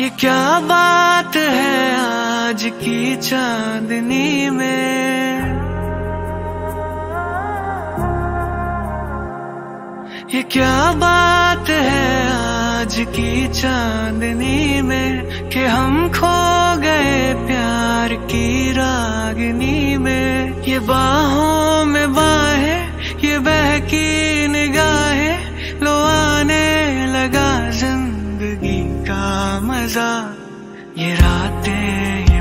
ये क्या बात है आज की चांदनी में? ये क्या बात है आज की चांदनी में कि हम खो गए प्यार की रागनी में? ये बाहों में बाहें, ये बहकी निगाहें लो आने लगा मज़ा ये रातें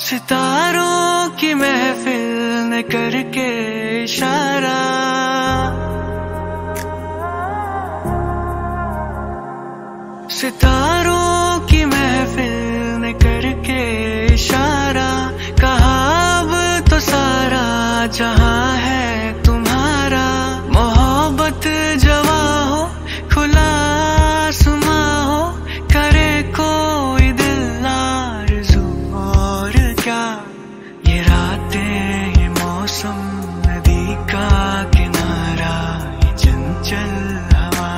सितारों की महफिल ने करके इशारा। सितारों की महफिल ने करके इशारा। कहा अब तो सारा जहाँ का किनारा, चंचल हवा।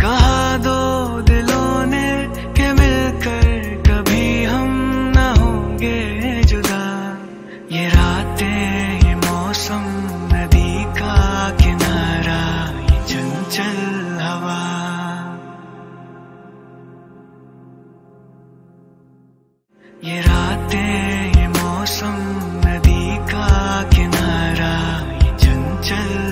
कहा दो दिलों ने के मिलकर कभी हम न होंगे जुदा। ये रातें, ये मौसम, नदी का किनारा चंचल हवा। ये रातें चल